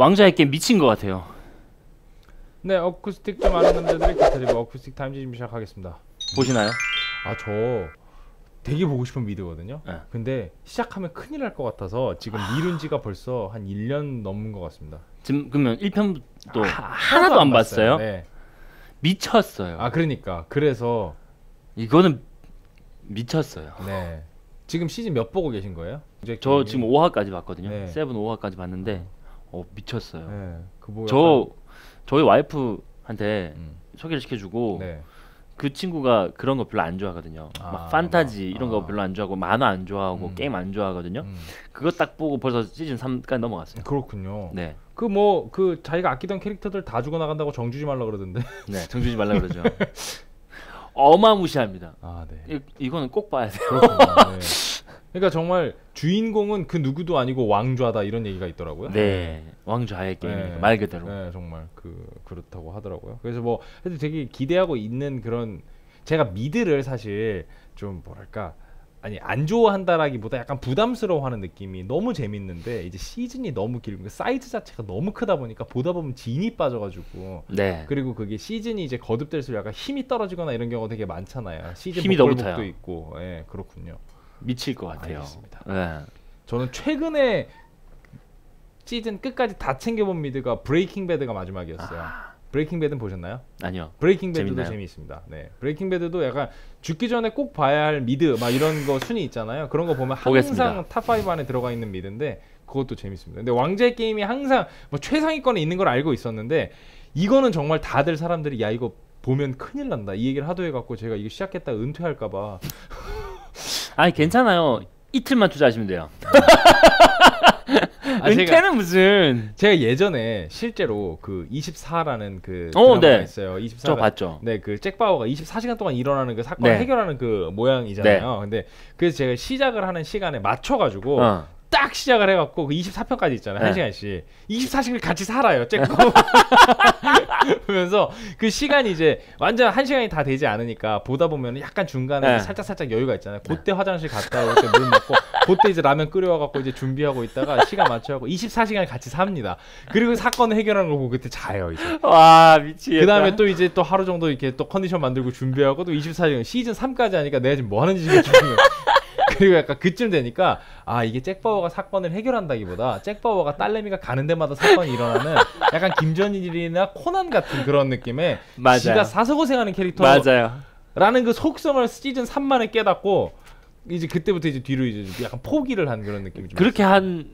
왕좌의 게임 미친 것 같아요. 네, 어쿠스틱 좀 아는 남자들의 기타 리뷰 어쿠스틱 타임즈 지금 시작하겠습니다. 보시나요? 아, 저 되게 보고 싶은 미드거든요. 네. 근데 시작하면 큰일 날 것 같아서 지금 미룬 지가 벌써 한 1년 넘은 것 같습니다. 지금 그러면 1편도 아, 하나도 안 봤어요? 네. 미쳤어요. 아, 그러니까. 그래서 이거는 미쳤어요. 네. 지금 시즌 몇 보고 계신 거예요? 이제 저? 지금 5화까지 봤거든요. 네. seven 5화까지 봤는데 어 미쳤어요. 네. 그뭐 저 저희 와이프한테 음. 소개를 시켜주고 네. 그 친구가 그런 거 별로 안 좋아하거든요. 아, 막 판타지 막, 이런 거 아. 별로 안 좋아하고 만화 안 좋아하고 음. 게임 안 좋아하거든요. 음. 그거 딱 보고 벌써 시즌 3까지 넘어갔어요. 그렇군요. 네, 그뭐 그 자기가 아끼던 캐릭터들 다 죽어 나간다고 정주지 말라 그러던데. 네 정주지 말라 그러죠. 어마무시합니다. 아, 네. 이, 이거는 꼭 봐야 돼요. 그러니까 정말 주인공은 그 누구도 아니고 왕좌다 이런 얘기가 있더라고요. 네, 왕좌의 게임 네. 말 그대로. 네, 정말 그 그렇다고 하더라고요. 그래서 뭐 하여튼 되게 기대하고 있는 그런 제가 미드를 사실 좀 뭐랄까 아니 안 좋아한다라기보다 약간 부담스러워하는 느낌이 너무 재밌는데 이제 시즌이 너무 길고 사이즈 자체가 너무 크다 보니까 보다 보면 진이 빠져가지고 네, 그리고 그게 시즌이 이제 거듭될수록 약간 힘이 떨어지거나 이런 경우가 되게 많잖아요. 시즌 힘이 너무 타요. 있고, 예, 그렇군요. 미칠 것 같아요. 알겠습니다. 네. 저는 최근에 시즌 끝까지 다 챙겨본 미드가 브레이킹 배드가 마지막이었어요. 브레이킹 배드는 보셨나요? 아니요. 브레이킹 배드도 재밌나요? 재미있습니다. 네, 브레이킹 배드도 약간 죽기 전에 꼭 봐야 할 미드 막 이런 거 순위 있잖아요. 그런 거 보면 항상 보겠습니다. 탑5 안에 들어가 있는 미드인데 그것도 재밌습니다. 근데 왕좌의 게임이 항상 뭐 최상위권에 있는 걸 알고 있었는데 이거는 정말 다들 사람들이 야 이거 보면 큰일 난다 이 얘기를 하도 해갖고 제가 이거 시작했다 은퇴할까봐 아니 괜찮아요. 이틀만 투자하시면 돼요. 아, 제가 은퇴는 무슨? 제가 예전에 실제로 그 24라는 그 어, 드라마가 네. 있어요. 24. 저 봤죠. 네, 그 잭바워가 24시간 동안 일어나는 그 사건을 네. 해결하는 그 모양이잖아요. 근데 그래서 제가 시작을 하는 시간에 맞춰 가지고 어. 딱 시작을 해갖고 그 24편까지 있잖아요. 한 네. 시간씩 24시간 같이 살아요. 잭바 워 보면서 그 시간이 이제 완전 한 시간이 다 되지 않으니까 보다 보면 약간 중간에 네. 살짝 살짝 여유가 있잖아요. 그때 화장실 갔다 올 때 물 먹고 그때 이제 라면 끓여와갖고 이제 준비하고 있다가 시간 맞춰갖고 24시간 같이 삽니다. 그리고 사건을 해결하는 거 보고 그때 자요 이제. 와 미치겠다. 그 다음에 또 이제 또 하루 정도 이렇게 또 컨디션 만들고 준비하고 또 24시간 시즌 3까지 하니까 내가 지금 뭐 하는 짓인지 지금 그리고 약간 그쯤 되니까 아 이게 잭바워가 사건을 해결한다기보다 잭바워가 딸내미가 가는 데마다 사건이 일어나는 약간 김전일이나 코난 같은 그런 느낌의 맞아요. 지가 사서 고생하는 캐릭터라는 맞아요. 그 속성을 시즌 3만에 깨닫고 이제 그때부터 이제 뒤로 이제 약간 포기를 한 그런 느낌이 좀 그렇게 한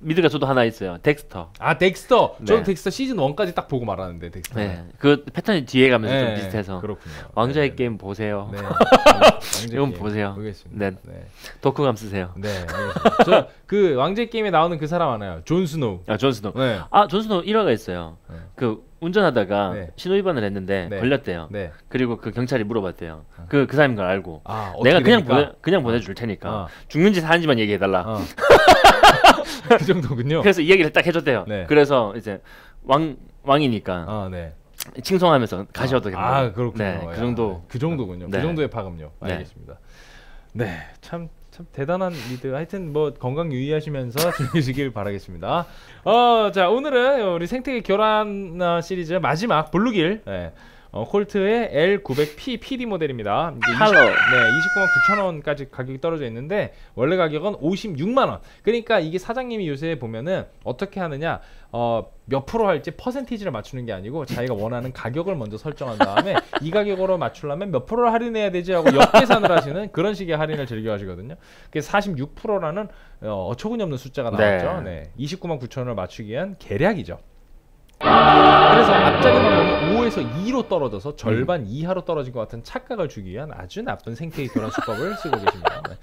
미드가 저도 하나 있어요. 덱스터. 아 덱스터 저도 네. 덱스터 시즌 1까지 딱 보고 말았는데 덱스터 네. 그 패턴이 뒤에 가면서 네, 좀 비슷해서. 그렇군요 왕자의 네. 게임 보세요. 네. 이건 게임 보세요. 보겠습니다. 네. 네. 독후감 쓰세요. 네. 저그 왕자의 게임에 나오는 그 사람 하나요. 존 스노우. 아 존 스노. 네. 아 존 스노 1화가 있어요. 네. 그 운전하다가 네. 신호 위반을 했는데 네. 걸렸대요. 네. 그리고 그 경찰이 물어봤대요. 그그 사람인 걸 알고. 아, 내가 그냥 됩니까? 보내 그냥 보내줄 테니까 어. 죽는지 사는지만 얘기해 달라. 어. 그 정도군요. 그래서 이 얘기를 딱 해줬대요. 네. 그래서 이제 왕 왕이니까 아, 네. 칭송하면서 가셔도 됩니다. 아, 그렇군요. 네, 야, 그 정도. 그 정도군요. 네. 그 정도의 파급력. 네. 알겠습니다. 네. 참, 참 대단한 미드. 하여튼 뭐 건강 유의하시면서 즐기시길 바라겠습니다. 어, 자, 오늘은 우리 생태계 어, 시리즈 마지막 블루길. 네. 어, 콜트의 L900P PD 모델입니다. parlor. 네, 29만 9천 원까지 가격이 떨어져 있는데 원래 가격은 56만 원. 그러니까 이게 사장님이 요새 보면은 어떻게 하느냐, 어, 몇 프로 할지 퍼센티지를 맞추는 게 아니고 자기가 원하는 가격을 먼저 설정한 다음에 이 가격으로 맞추려면 몇 프로를 할인해야 되지 하고 역계산을 하시는 그런 식의 할인을 즐겨 하시거든요. 그게 46%라는 어, 어처구니 없는 숫자가 나왔죠. 네. 29만 9천 원을 맞추기 위한 계략이죠. 그래서 앞자리만 보면 5에서 2로 떨어져서 절반 이하로 떨어진 것 같은 착각을 주기 위한 아주 나쁜 생태계 교란 수법을 쓰고 계십니다. 네.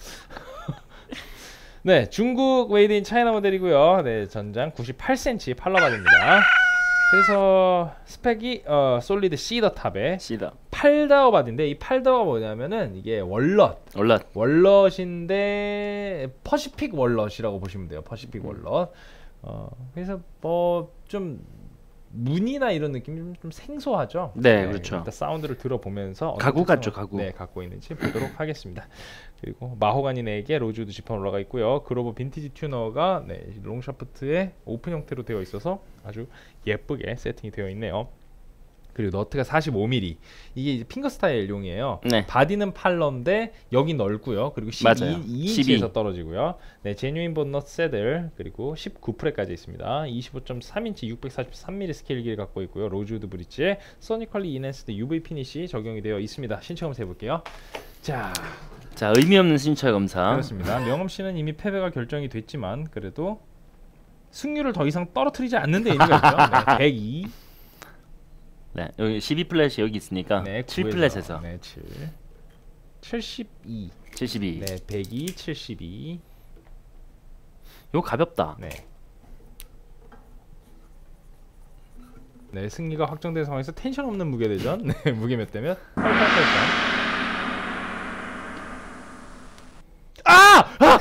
네, 중국 made in China 모델이고요. 네, 전장 98cm parlor body입니다. 그래서 스펙이 어, solid cedar top에 cedar. 8다워 바디인데 이 8다워가 뭐냐면은 이게 walnut 올라. walnut인데 Pacific walnut이라고 보시면 돼요. Pacific walnut. 어, 그래서 뭐 좀 무늬나 이런 느낌이 좀, 좀 생소하죠. 네, 그렇죠. 일단 사운드를 들어보면서 가구 같죠, 가구. 네, 갖고 있는지 보도록 하겠습니다. 그리고 마호가니 neck에 rosewood 지판 올라가 있고요. Grover vintage 튜너가 네, long shaft의 오픈 형태로 되어 있어서 아주 예쁘게 세팅이 되어 있네요. 그리고 너트가 45mm 이게 이제 finger style 용이에요. 네. body는 parlor인데 여기 넓고요. 그리고 12, 맞아요. 2인치에서 떨어지고요. 네, genuine bone nut saddle 그리고 19 fret까지 있습니다. 25.3인치 643mm 스케일 길이 갖고 있고요. 로즈우드 브릿지에 소니컬리 이넨스드 UV 피니시 적용이 되어 있습니다. 한번 해볼게요. 자, 자 의미 없는 신차 검사. 그렇습니다. 명엄 씨는 이미 패배가 결정이 됐지만 그래도 승률을 더 이상 떨어뜨리지 않는 데 의미가 있죠. 네, 102. 네 여기 12 플랫이 여기 있으니까 네, 7 9에서, 플랫에서 네, 7. 72. 72. 네, 102, 72. 이거 가볍다. 네. 네, 승리가 확정된 상황에서 텐션 없는 무게 대전. 네, 무게 몇 대면? 8883. 아! 아!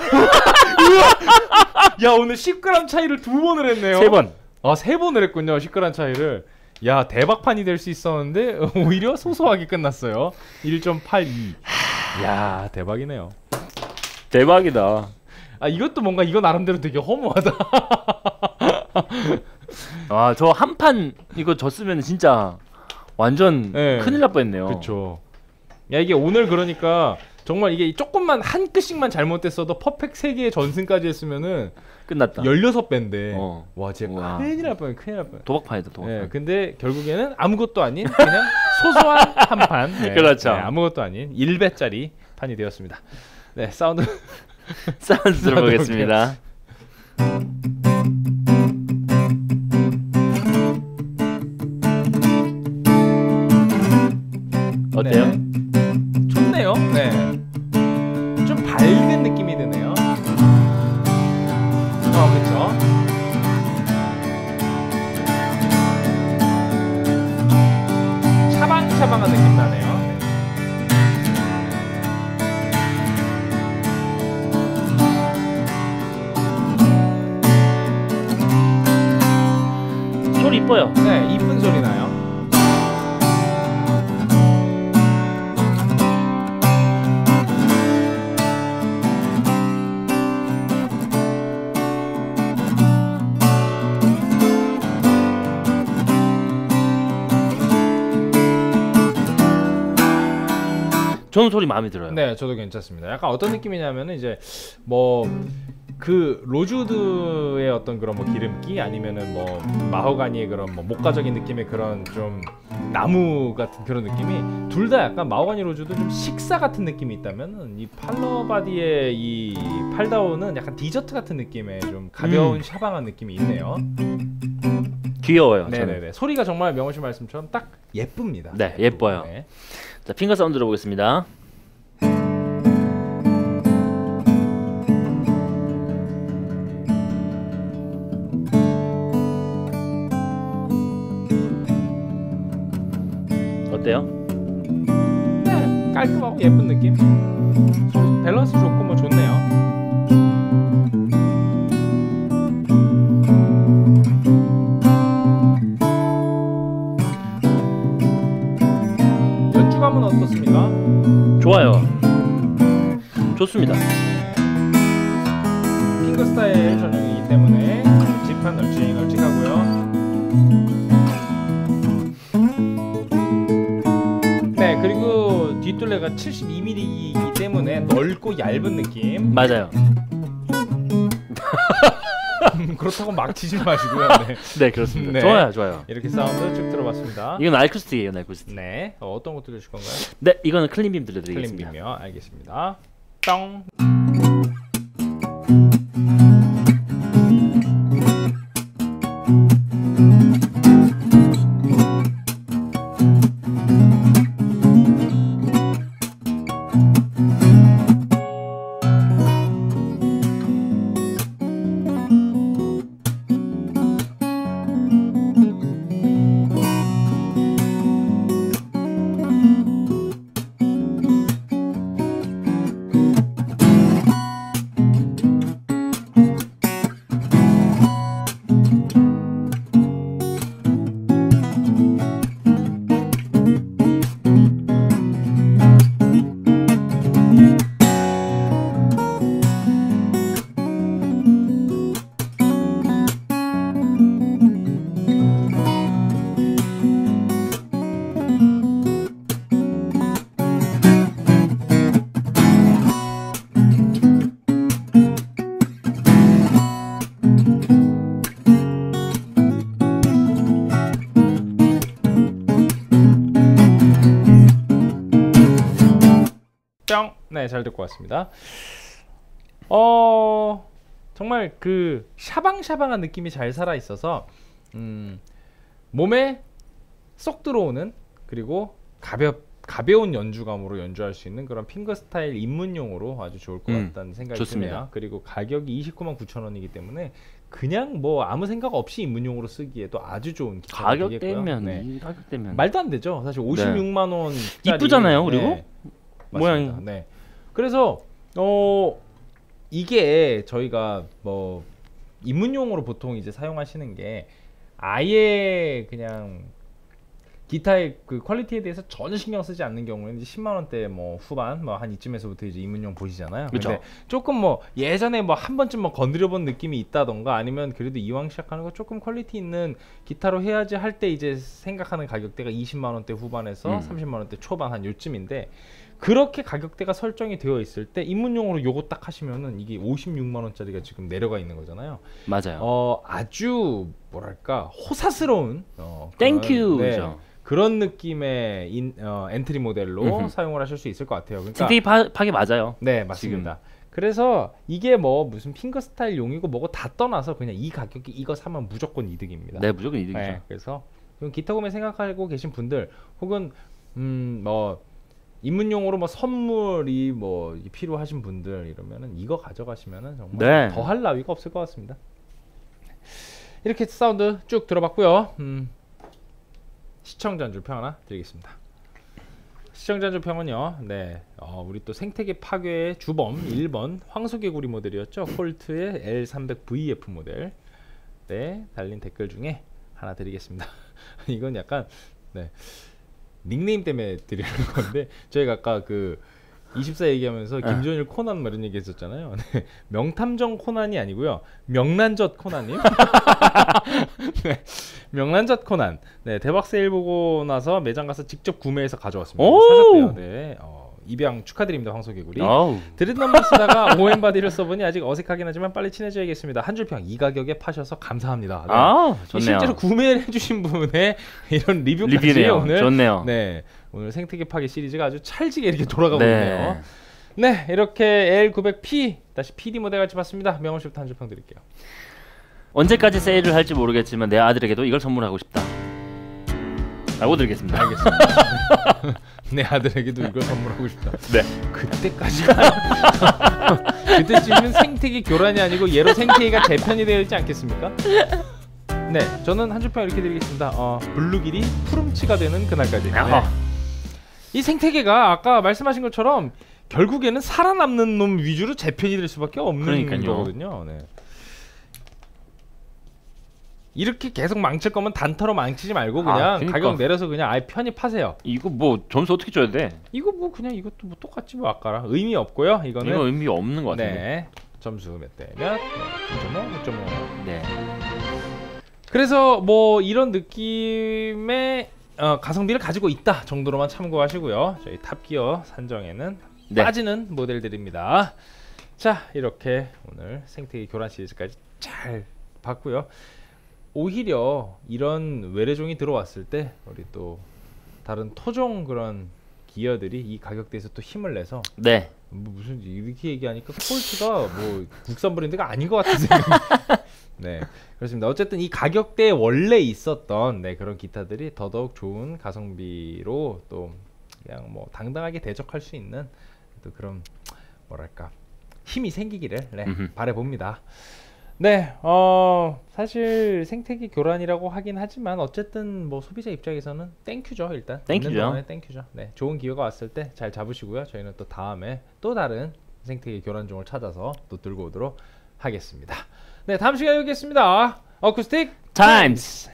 야, 오늘 10g 차이를 두 번을 했네요. 세 번. 아, 세 번을 했군요. 10g 차이를. 야, 대박판이 될 수 있었는데 오히려 소소하게 끝났어요. 1.82. 야, 대박이네요. 대박이다. 아, 이것도 뭔가 이거 나름대로 되게 허무하다. 아 저 한 판 이거 졌으면 진짜 완전 네. 큰일 날 뻔했네요. 그렇죠. 야 이게 오늘 그러니까 정말 이게 조금만 한 끗씩만 잘못됐어도 perfect 3개의 전승까지 했으면은 끝났다. 16배인데 어. 와 진짜 우와. 큰일 날 뻔해 큰일 날 뻔해 도박판이다 도박판. 예, 근데 결국에는 아무것도 아닌 그냥 소소한 한판 네, 그렇죠. 네, 아무것도 아닌 1배짜리 판이 되었습니다 네 사운드 사운드 들어보겠습니다. 어때요? 네. 샤방샤방한 느낌 나네요 네. 소리 이뻐요. 네, 이쁜 소리 저는 소리 마음에 들어요. 네, 저도 괜찮습니다. 약간 어떤 느낌이냐면은 이제 뭐 그 로즈우드의 어떤 그런 뭐 기름기 아니면은 뭐 마호가니의 그런 뭐 목가적인 느낌의 그런 좀 나무 같은 그런 느낌이 둘 다 약간 마호가니 로즈도 좀 식사 같은 느낌이 있다면은 이 parlor body의 이 padauk은 약간 디저트 같은 느낌의 좀 가벼운 음. 샤방한 느낌이 있네요. 귀여워요. 저는. 네네네. 소리가 정말 명호 씨 말씀처럼 딱 예쁩니다. 네, 예뻐요. 네. 자 finger 사운드 들어보겠습니다. 어때요? 네, 깔끔하고 예쁜 느낌. 소- 밸런스 좋고 뭐 좋네 좋아요. 좋습니다. 핑거 스타일 전용이기 때문에 지판 널찍 널찍하고요. 네 그리고 뒷둘레가 72mm이기 때문에 넓고 얇은 느낌. 맞아요. 그렇다고 막 치지 마시고요. 네, 네 그렇습니다. 네. 좋아요, 좋아요. 이렇게 사운드 쭉 들어봤습니다. 이건 알쿠스틱이에요, 알쿠스틱. 네, 어, 떤 것들 주실 건가요? 네, 이거는 클린빔 들려드리겠습니다. 클린빔이요, 알겠습니다. 떵. 네, 잘 듣고 왔습니다. 어, 정말 그 샤방샤방한 느낌이 잘 살아 있어서 음, 몸에 쏙 들어오는 그리고 가볍 가벼운 연주감으로 연주할 수 있는 그런 핑거 스타일 입문용으로 아주 좋을 것 음, 같다는 생각이 좋습니다. 드네요. 그리고 가격이 29만 9천 원이기 때문에 그냥 뭐 아무 생각 없이 입문용으로 쓰기에도 아주 좋은 되겠고요. 가격대면 네. 이 가격대면 말도 안 되죠. 사실 56만 원 이쁘잖아요, 그리고? 모양이. 모양이. 네. 그래서 어 이게 저희가 뭐 입문용으로 보통 이제 사용하시는 게 아예 그냥 기타의 그 quality에 대해서 전혀 신경 쓰지 않는 경우에는 이제 10만 원대 뭐 후반 뭐 한 이쯤에서부터 이제 입문용 보시잖아요. 그쵸. 근데 조금 뭐 예전에 뭐 한 번쯤 뭐 건드려 본 느낌이 있다던가 아니면 그래도 이왕 시작하는 거 조금 quality 있는 기타로 해야지 할 때 이제 생각하는 가격대가 20만 원대 후반에서 음. 30만 원대 초반 한 요쯤인데 그렇게 가격대가 설정이 되어 있을 때 입문용으로 요거 딱 하시면은 이게 56만 원짜리가 지금 내려가 있는 거잖아요. 맞아요. 어 아주 뭐랄까 호사스러운 어, thank you죠. 네, 그런 느낌의 인, 어, entry 모델로 음흠. 사용을 하실 수 있을 것 같아요. 그러니까 생태계 파, 파괴 맞아요. 네 맞습니다. 그래서 이게 뭐 무슨 finger style 용이고 뭐고 다 떠나서 그냥 이 가격에 이거 사면 무조건 이득입니다. 네, 무조건 이득이죠. 네, 그래서 기타 구매 생각하고 계신 분들 혹은 음뭐 입문용으로 뭐 선물이 뭐 필요하신 분들 이러면은 이거 가져가시면은 정말 네. 더할 나위가 없을 것 같습니다. 이렇게 사운드 쭉 들어봤고요. 음, 시청자 한줄 평 하나 드리겠습니다. 시청자 한줄 평은요. 네, 어, 우리 또 생태계 파괴의 주범 1번 황소개구리 모델이었죠. 콜트의 L300VF 모델. 네, 달린 댓글 중에 하나 드리겠습니다. 이건 약간 네 닉네임 때문에 드리는 건데 저희가 아까 그 24 얘기하면서 네. 김준일 코난 뭐 이런 얘기 했었잖아요. 네, 명탐정 코난이 아니고요. 명란젓 코난님. 네, 명란젓 코난. 네, 대박 세일 보고 나서 매장 가서 직접 구매해서 가져왔습니다. 오! 사셨대요. 네, 어, 입양 축하드립니다, 황소개구리. 어우. dreadnought 쓰다가 OM body를 써보니 아직 어색하긴 하지만 빨리 친해져야겠습니다. 한 줄평 이 가격에 파셔서 감사합니다. 네. 아, 이 좋네요. 실제로 구매를 해주신 분의 이런 리뷰까지 리뷰네요. 오늘 좋네요. 네 오늘 생태계 파괴 시리즈가 아주 찰지게 이렇게 돌아가고 네. 있네요. 네 이렇게 L900P 다시 PD 모델 같이 봤습니다. 명호 씨부터 한 줄평 드릴게요. 언제까지 세일을 할지 모르겠지만 내 아들에게도 이걸 선물하고 싶다. 라고 드리겠습니다. 알겠습니다. 내 아들에게도 이걸 선물하고 싶다. 네. 그때까지가 그때쯤이면 생태계 교란이 아니고 얘로 생태계가 재편이 되어 있지 않겠습니까? 네, 저는 한 줄평 이렇게 드리겠습니다. 어, 블루길이 푸름치가 되는 그날까지. 네. 이 생태계가 아까 말씀하신 것처럼 결국에는 살아남는 놈 위주로 재편이 될 수밖에 없는 그러니까요. 거거든요. 네. 이렇게 계속 망칠 거면 단타로 망치지 말고 아, 그냥 그러니까. 가격 내려서 그냥 아예 편입하세요. 이거 뭐 점수 어떻게 줘야 돼? 이거 뭐 그냥 이것도 뭐 똑같지 뭐 아까랑 의미 없고요. 이거는 이거 의미 없는 것 같은데. 네 점수 몇 대? 몇? 네, 9.5, 6.5. 네. 그래서 뭐 이런 느낌의 어, 가성비를 가지고 있다 정도로만 참고하시고요. 저희 탑기어 산정에는 네. 빠지는 모델들입니다. 자 이렇게 오늘 생태계 교란 시리즈까지 잘 봤고요. 오히려 이런 외래종이 들어왔을 때 우리 또 다른 토종 그런 기어들이 이 가격대에서 또 힘을 내서 네. 뭐 무슨 이렇게 얘기하니까 콜트가 뭐 국산 브랜드가 아닌 것 같은 생각이 네 그렇습니다 어쨌든 이 가격대에 원래 있었던 네 그런 기타들이 더더욱 좋은 가성비로 또 그냥 뭐 당당하게 대적할 수 있는 또 그런 뭐랄까 힘이 생기기를 네, 음흠. 바래 봅니다 네, 어 사실 생태계 교란이라고 하긴 하지만 어쨌든 뭐 소비자 입장에서는 땡큐죠 일단. 땡큐죠. 땡큐죠. 네, 좋은 기회가 왔을 때 잘 잡으시고요. 저희는 또 다음에 또 다른 생태계 교란종을 찾아서 또 들고 오도록 하겠습니다. 네, 다음 시간에 뵙겠습니다. 어쿠스틱 타임스.